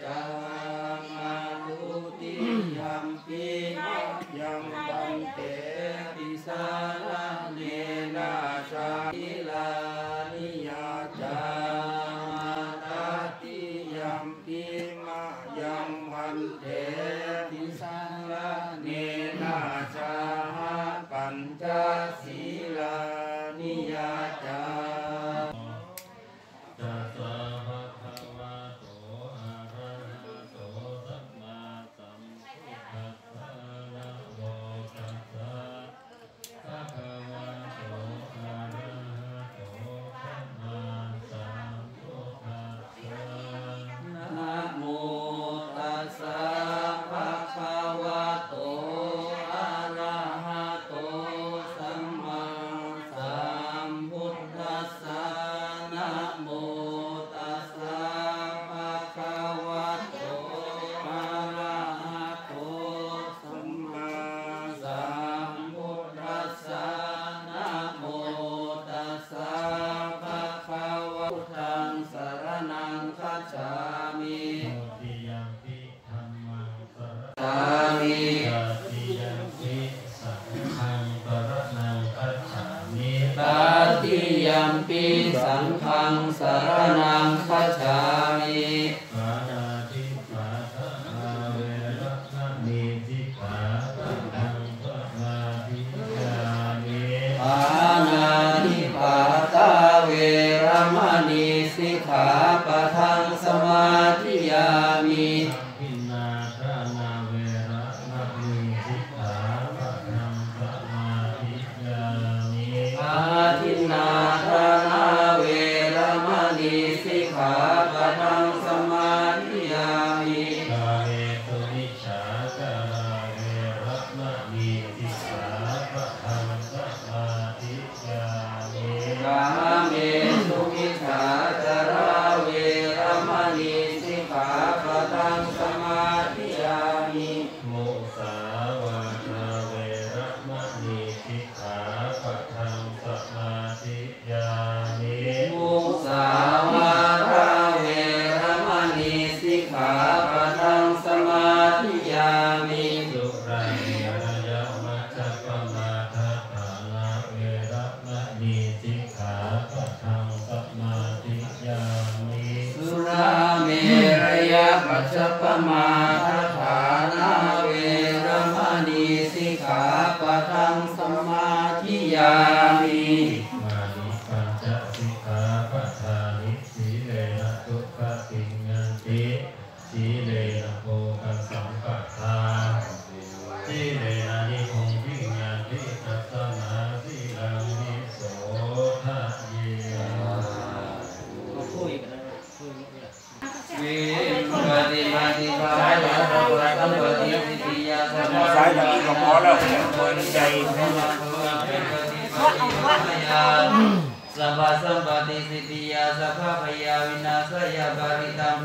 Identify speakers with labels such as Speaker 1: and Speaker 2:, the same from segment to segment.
Speaker 1: Yeah. ปะทังสมาธิยามิ
Speaker 2: สุ
Speaker 1: รา
Speaker 2: นิระะมั
Speaker 1: จ
Speaker 2: จปมา
Speaker 1: ทาฐานะเวระมะนีสิขาปะทังสมาธิยามิ
Speaker 2: สุราเมระยะมัจจปมา เนโภกสัม
Speaker 1: ปทาที่เนนานิคงวิญญาณิตัสนาสีลังนิโสทะเย
Speaker 2: วิปฏิมาติภายะปฏิปฏิยาสัมมา
Speaker 3: สายตาก็พอแล้วคนใจ
Speaker 2: ว่าเอาว่าสัพพสัมปติสิทธิยาสัพพะยาวินาสยาบาริตา
Speaker 3: ม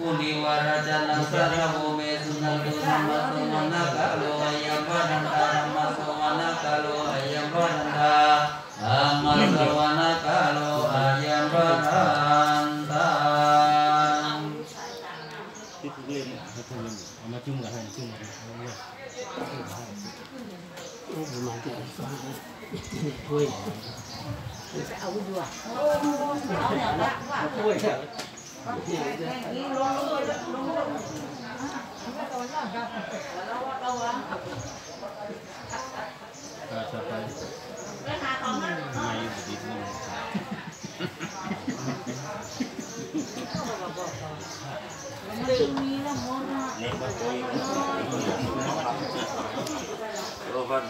Speaker 3: मुनिवर जन सरवो में सुनल दो समत मन करो अयम परंतरम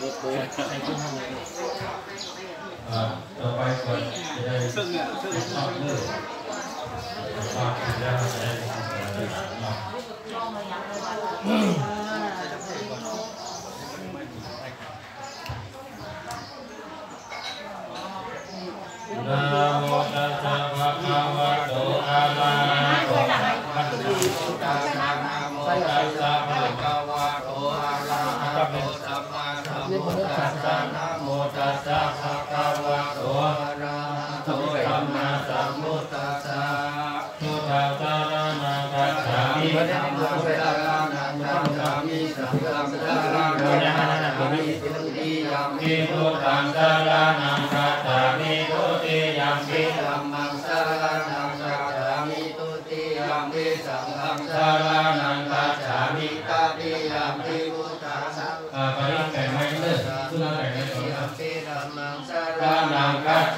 Speaker 3: ต่
Speaker 1: อไปก่อนจะได้
Speaker 3: ซึ่งเนี่ยซึ่ง
Speaker 1: ชอบเลิกฝากคุณย่าจะได้ทำอะไรบ้าง ตัสสะภะคะวะโตอะระหะโตสัมมาสัมพุทธัสสะทุตตะระนะกัจฉามิธัมมังสรณังกัจฉามิสังฆังสรณังกัจฉามิทุติยัมิพุทธังสรณังกัจฉามิทุติยัมิ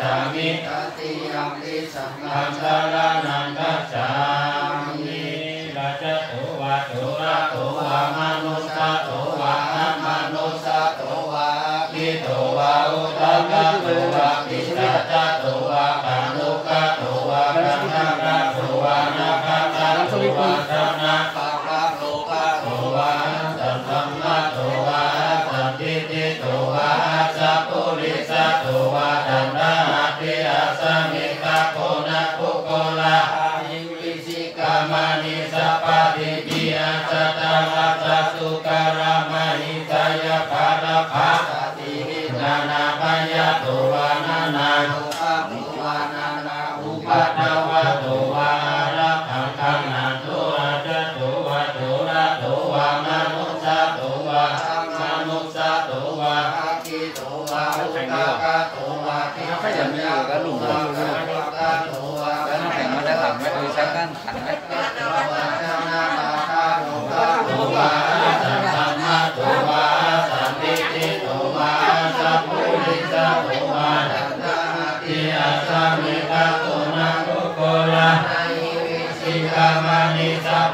Speaker 1: ชามิตติยามปิสั
Speaker 2: งฆาชา
Speaker 1: รา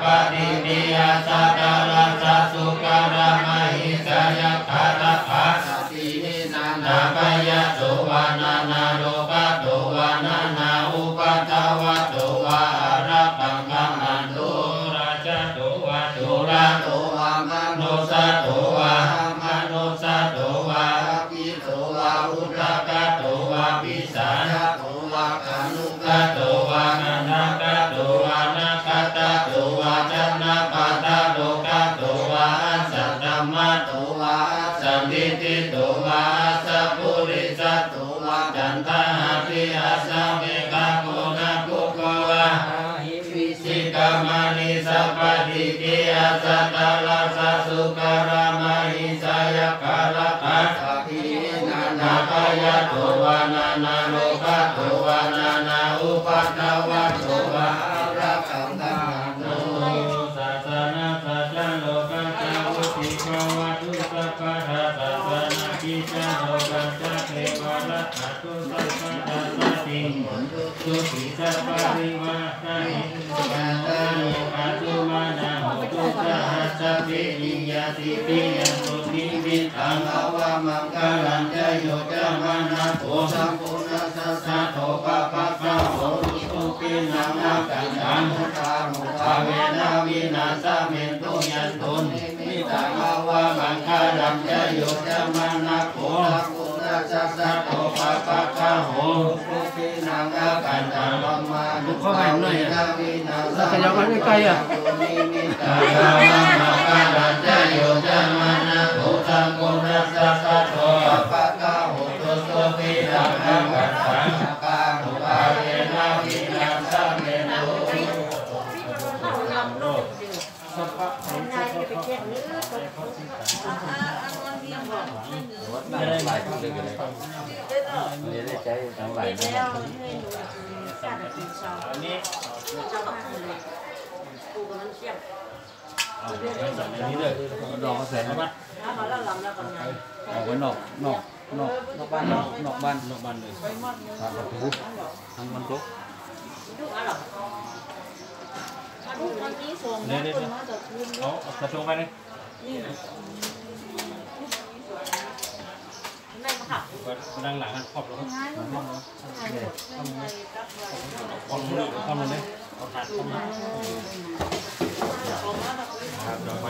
Speaker 1: นิสัพพะติมิอาสัตตาลาสัสุการามหิสยะคาระภะนาปายะตุวานานาโลภะตุวานานาอุปตตวะตุวาอาระปังคังอันตุราชตุวะตุระตุมโนสะตุวามโนสะตุวาอุตตะกะตุว สัตตาลาสะสุการามาหิสายะคาระคัสนาคายะตุวานานาโลภะตุวานานาอุปัตตวา วะมังคลังจโยจามานะโภสัมปุณัสสะโตปะปะปะโหตุสุปินังอากันตังภาเวนะวินาสเมตุยันตุนมิตังภวะมังคลังจโยจามานะโภสัมปุณัสสะโตปะปะปะโหตุสุปินังอากันตัง
Speaker 3: ลูกเข้าไปหน่อยอะแล้วขยับมาใกล้ๆอะ
Speaker 1: ตาธรรมะมะกะรัจจโยจามานะโภสัมปุณัสสะโตปะกะโหตุสุปินังอากันตังภาเวนะวินาสเมนตุ
Speaker 2: ไม่ได้หลายคนเลยเลยไม่ได้ใช้ทั้งหลายนะ
Speaker 3: อันนี้เอาอันนี้เลย
Speaker 2: ดอกกระแสมาออกไว้นอกนอกนอกนอกบ้านนอกนอกบ้าน
Speaker 3: นอกบ้านเลย
Speaker 2: ทางประตูทางมันตุก
Speaker 3: เนี่ยเนี่ยเอาเอากระโจงไปเลยก็นั่งหลังขอลงขอบลงขอบลงเลยเอาขาดเข้ามาครับต่อไป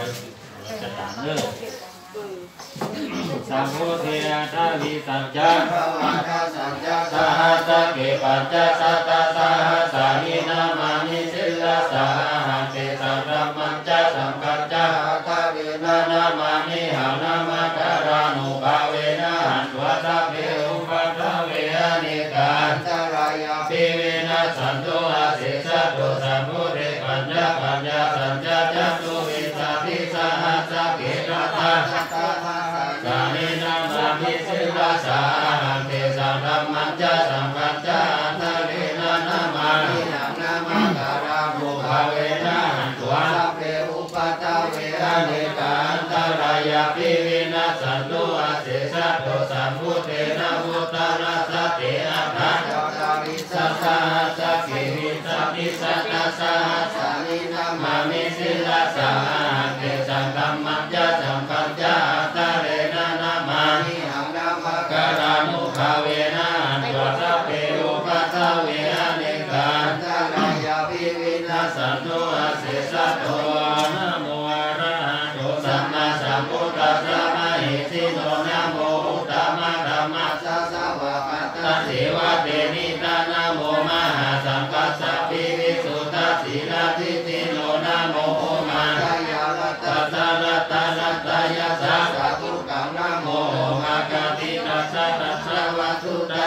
Speaker 3: จะตามเด้อสัมพุทธิราชาวิสัจจา
Speaker 1: สหัสเกปัญจสัตตาสหัสานินามานิสิลสห สิลาสาหังเทสังรัมมัญจสังกั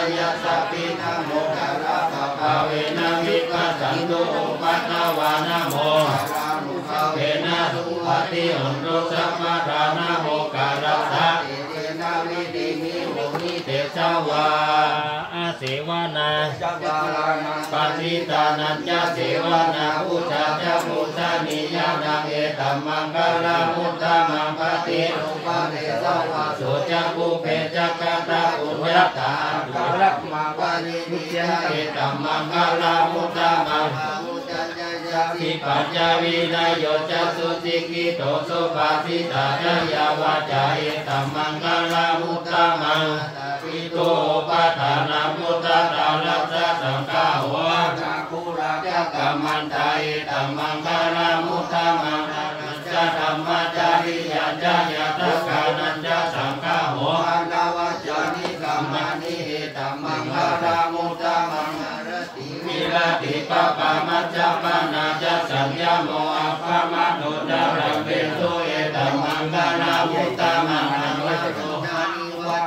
Speaker 1: ายสัพพินะโมตัสสะภะคะเวนะวิปัสสันตุอุปัฏฐวานะโมเวนะสุปฏิหุนตุสัมมาทานะโมการะสะเตนะวิติมิโหมิเตชะวาอาเสวนาปฏิตานัญญาเสวนาอุชาจามุสานิยานังเอตัมมังกลามุตตะมังปฏิรูปะเนสวะโสจักปุเพจักกะตะ ปุญญาตาตุรักมาปานิมิยาเอตัมมังกลามุตตะมังสิปัญจวินายโยจัสุติกิโตสุปาสิตาจยาวาจาเอตัมมังกลามุตตะมังปิโตปะทานามุตตะตาลัสสะสังฆาหัวนาคุราจักกมมันตาเอตัมมังกลามุตตะมังจะธรรมจาริยาจายาตกา วิรติปะปะมัจจปะนาจะสัญญาโมอัปมะโนจาระเปตุเอตัมมังกานามุตตะมังนันวัตโต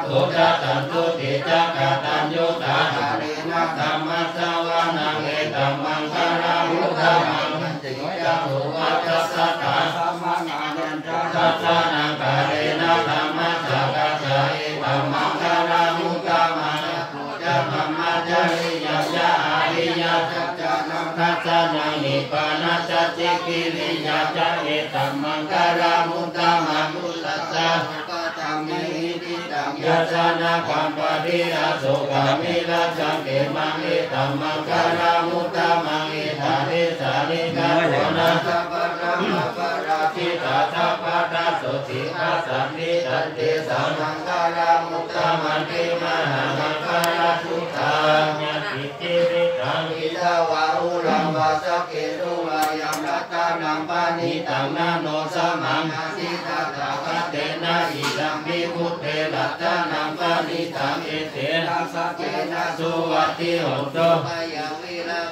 Speaker 1: โตจะตันตุติจักะตัญญูตาหาเรนะธรรมะสวานังเอตัมมังกานามุตตะมังจิจังโหวัตสัตตาสัมมานานันทัสสะนังกา นัสสะจิกิริยาจะเอตัมมังกานามุตตะมังมุลัสสะยาสนาคัมปะริอาสุขามิลาสังเกมังเอตัมมังกาลามุตตะมังเอทาริสาริกาโตนะสัพพะมะปะราชิตาสัพพะระสุติอาสัมมิตันติสังกาลามุตตะมันติมหา งนาโนสมังสิทาตากเตนะอิดังมิพุทเทรัตานังปานิตังเอเตนะสเกนะสุวัติโหตุ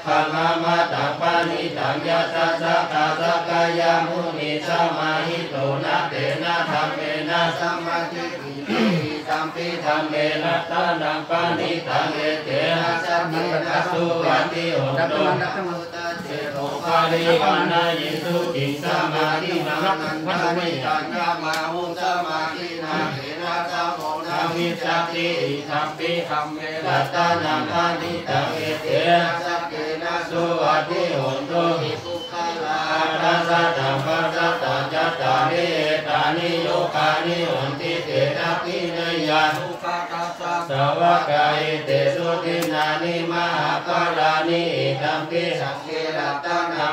Speaker 1: ภะคะมะตังปานิตังยัสสะสะกะสะกายามุนิสมาหิโตนะเตนะธรรมเมนะสัมมาทิฏฐิสัมปิธรรมเมนะตานังปานิตังเอเตนะสัมมินะสุวัติโหตุเจโต ริวันนายสุจิงสมาธินังนันทวิตัญญามาหุสมาธินาเถนะสัมโมนาวิสัพพิสัพพิธรรมเมรัตตานังปานิตังเอเตนะสักเกนะสุวัติโหตุอาทัสสะธัมมัสสะตัจจตตานิเอตานิโยคานิโหนติเตนะปิเนยานุปะตัสสะสวะกายเตสุตินานิมหาปารานิเอตัมปิสัง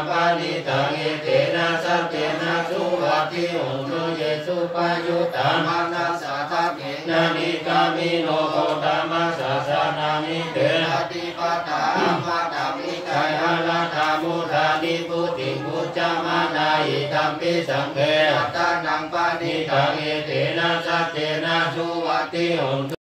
Speaker 1: ปานิตังเอเตนะสัจเจนะสุวัติโหตุเยสุปายุตามานัสสะทัพเมนะนิกามิโนโคตมัสสะสะนามิเตนะติปะตามาตามิกายาลาธามุทานิพุติมุจจามานาอิตัมปิสังเกตานังปานิตังเอเตนะสัจเจนะสุวัติโหตุ